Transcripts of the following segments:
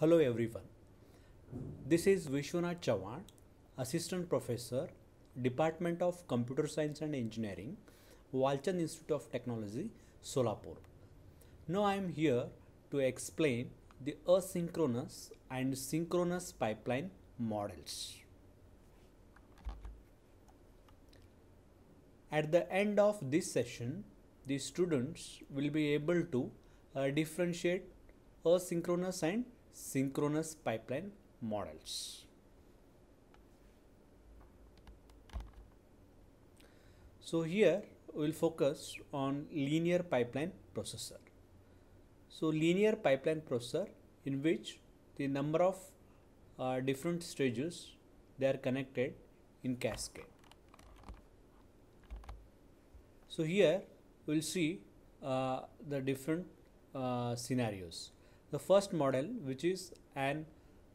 Hello everyone. This is Vishwanath Chavan, Assistant Professor, Department of Computer Science and Engineering, Walchand Institute of Technology, Solapur. Now I am here to explain the asynchronous and synchronous pipeline models. At the end of this session, the students will be able to uh, differentiate asynchronous and synchronous pipeline models. So here we will focus on linear pipeline processor. So linear pipeline processor in which the number of uh, different stages they are connected in cascade. So here we will see uh, the different uh, scenarios. The first model which is an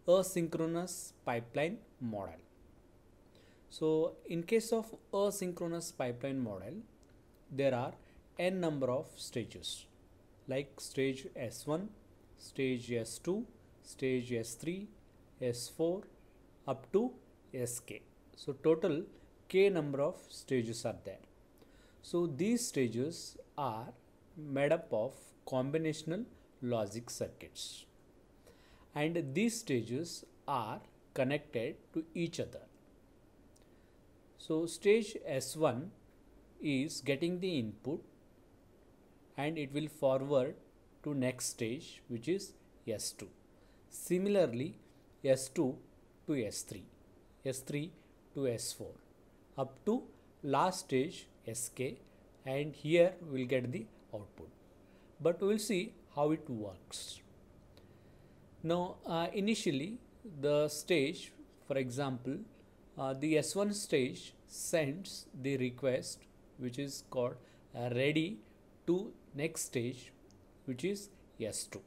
asynchronous pipeline model. So in case of asynchronous pipeline model there are n number of stages like stage S1, stage S2, stage S3, S4 up to Sk. So total k number of stages are there. So these stages are made up of combinational logic circuits and these stages are connected to each other. So stage S1 is getting the input and it will forward to next stage which is S2. Similarly S2 to S3, S3 to S4 up to last stage Sk and here we will get the output. But we will see how it works. Now uh, initially the stage for example uh, the S1 stage sends the request which is called uh, ready to next stage which is S2.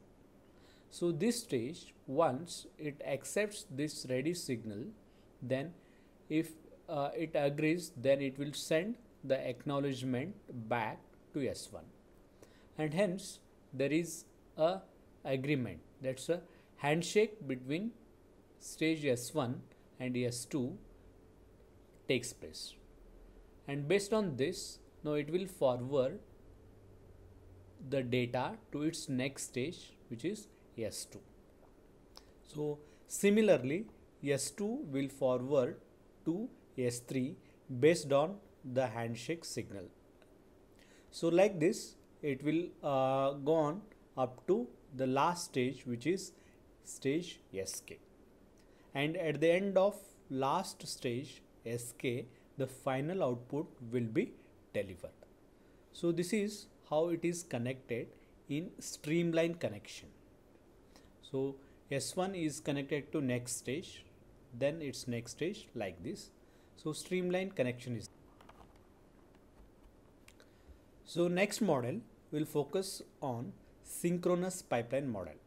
So this stage once it accepts this ready signal then if uh, it agrees then it will send the acknowledgement back to S1 and hence there is a agreement. That's a handshake between stage S1 and S2 takes place. And based on this now it will forward the data to its next stage which is S2 so similarly S2 will forward to S3 based on the handshake signal. So like this it will uh, go on up to the last stage which is stage sk and at the end of last stage sk the final output will be delivered. So this is how it is connected in streamline connection. So s1 is connected to next stage then its next stage like this. So streamline connection is. So next model will focus on synchronous pipeline model.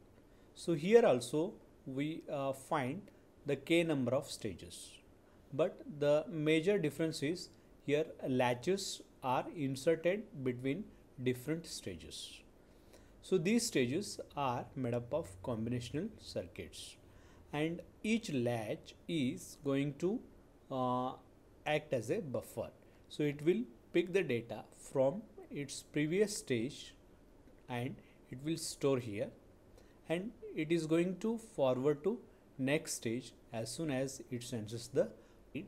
So here also we uh, find the k number of stages. But the major difference is here latches are inserted between different stages. So these stages are made up of combinational circuits and each latch is going to uh, act as a buffer. So it will pick the data from its previous stage and it will store here. And it is going to forward to next stage as soon as it senses the read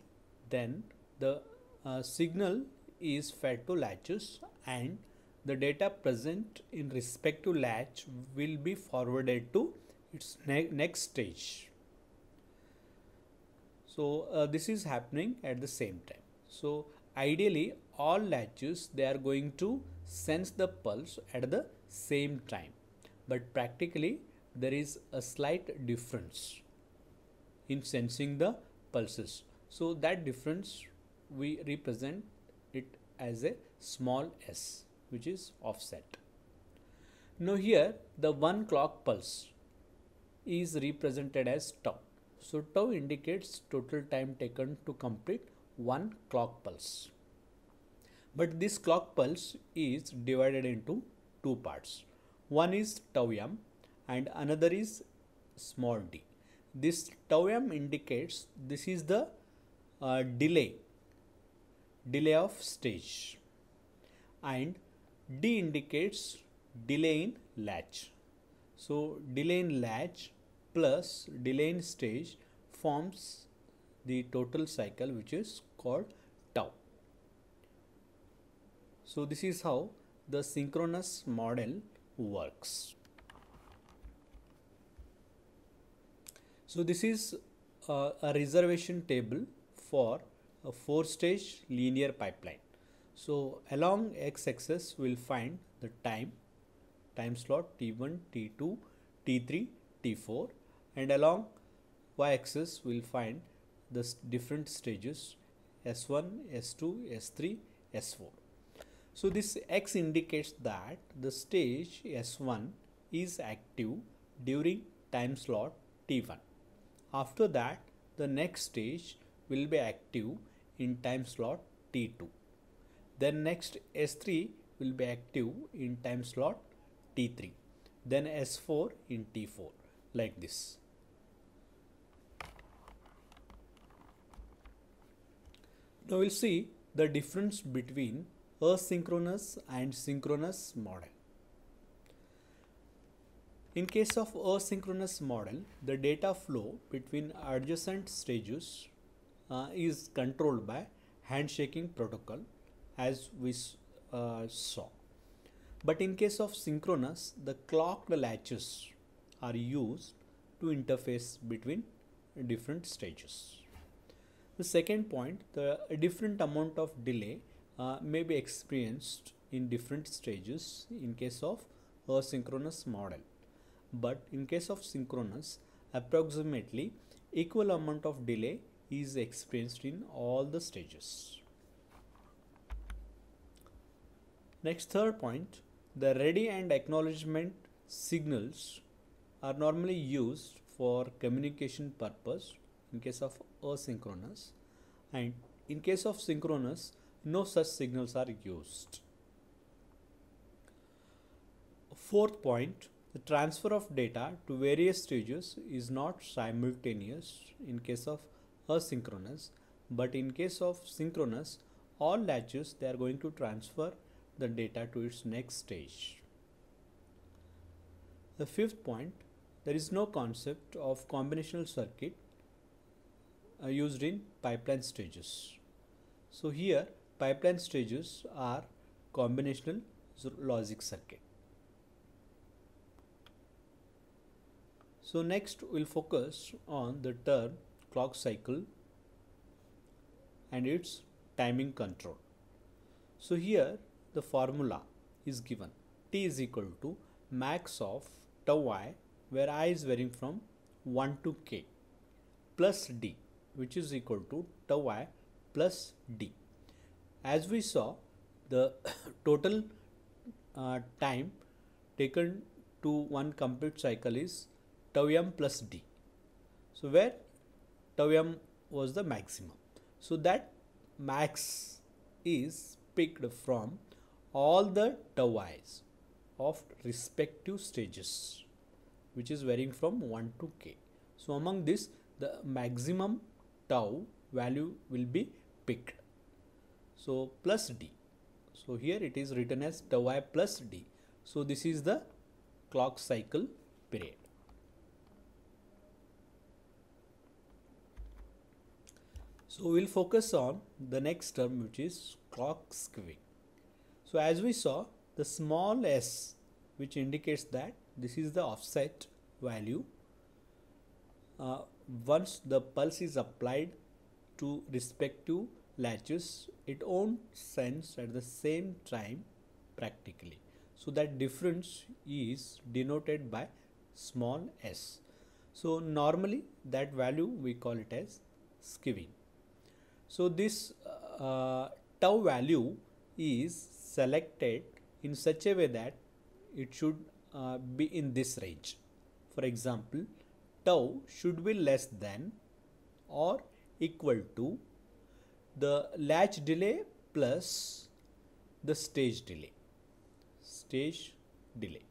then the uh, signal is fed to latches and the data present in respective latch will be forwarded to its ne next stage. So uh, this is happening at the same time. So ideally all latches they are going to sense the pulse at the same time. But practically there is a slight difference in sensing the pulses. So that difference we represent it as a small s which is offset. Now here the one clock pulse is represented as tau. So tau indicates total time taken to complete one clock pulse but this clock pulse is divided into two parts. One is tau m and another is small d. This tau m indicates this is the uh, delay, delay of stage and d indicates delay in latch. So delay in latch plus delay in stage forms the total cycle which is called tau. So this is how the synchronous model works. So this is uh, a reservation table for a four stage linear pipeline. So along x-axis we'll find the time, time slot T1, T2, T3, T4 and along y-axis we'll find the different stages S1, S2, S3, S4. So this X indicates that the stage S1 is active during time slot T1. After that the next stage will be active in time slot T2. Then next S3 will be active in time slot T3. Then S4 in T4 like this. Now we'll see the difference between asynchronous and synchronous model. In case of asynchronous model, the data flow between adjacent stages uh, is controlled by handshaking protocol as we uh, saw. But in case of synchronous, the clocked latches are used to interface between different stages. The second point, the different amount of delay uh, may be experienced in different stages in case of asynchronous model. But in case of synchronous, approximately equal amount of delay is experienced in all the stages. Next third point, the ready and acknowledgement signals are normally used for communication purpose in case of asynchronous and in case of synchronous no such signals are used. Fourth point, the transfer of data to various stages is not simultaneous in case of asynchronous, but in case of synchronous, all latches they are going to transfer the data to its next stage. The fifth point, there is no concept of combinational circuit Uh, used in pipeline stages. So here pipeline stages are combinational logic circuit. So next we'll focus on the term clock cycle and its timing control. So here the formula is given t is equal to max of tau i where i is varying from 1 to k plus d which is equal to tau i plus d. As we saw the total uh, time taken to one complete cycle is tau m plus d so where tau m was the maximum. So that max is picked from all the tau i's of respective stages which is varying from 1 to k. So among this the maximum tau value will be picked so plus d. So here it is written as tau i plus d. So this is the clock cycle period. So we'll focus on the next term which is clock skewing. So as we saw the small s which indicates that this is the offset value uh, once the pulse is applied to respective latches it won't sense at the same time practically. So that difference is denoted by small s. So normally that value we call it as skewing so this uh, tau value is selected in such a way that it should uh, be in this range. For example tau should be less than or equal to the latch delay plus the stage delay. Stage delay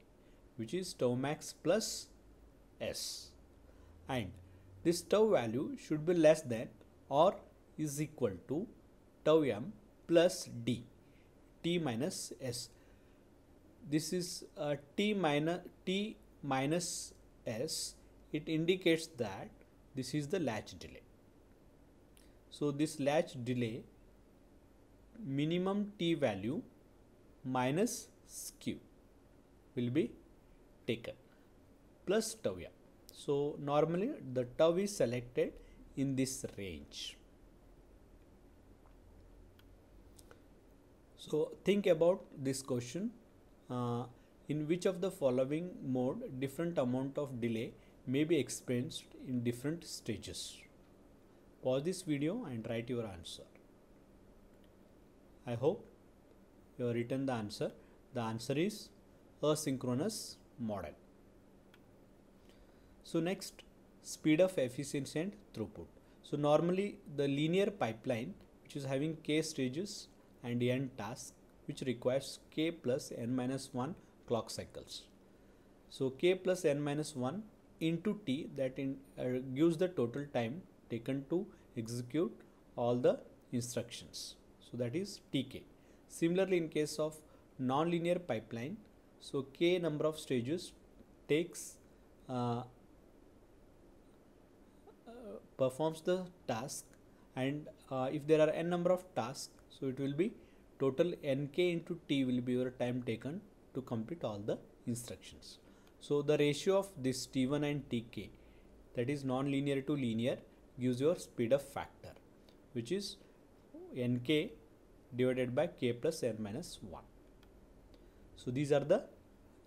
which is tau max plus s. And this tau value should be less than or is equal to tau m plus d t minus s. This is uh, t minus t minus s it indicates that this is the latch delay so this latch delay minimum t value minus skew will be taken plus tau m. So normally the tau is selected in this range. So think about this question. Uh, in which of the following mode different amount of delay may be experienced in different stages. Pause this video and write your answer. I hope you have written the answer. The answer is asynchronous model. So next speedup efficiency and throughput. So normally the linear pipeline which is having k stages and n tasks which requires k plus n minus 1 clock cycles. So k plus n minus 1 into t that in, uh, gives the total time taken to execute all the instructions. So that is tk. Similarly in case of non-linear pipeline, so k number of stages takes uh, performs the task and uh, if there are n number of tasks so it will be total nk into t will be your time taken to complete all the instructions so the ratio of this t1 and tk that is non-linear to linear gives your speedup factor which is nk divided by k plus n minus 1 so these are the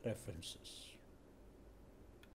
references